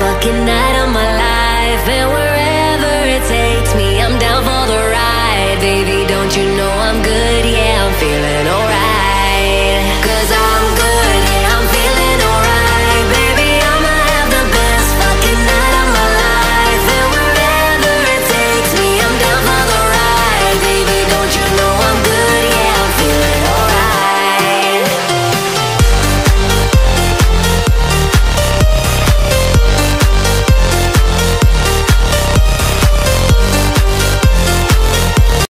Fucking night of my life,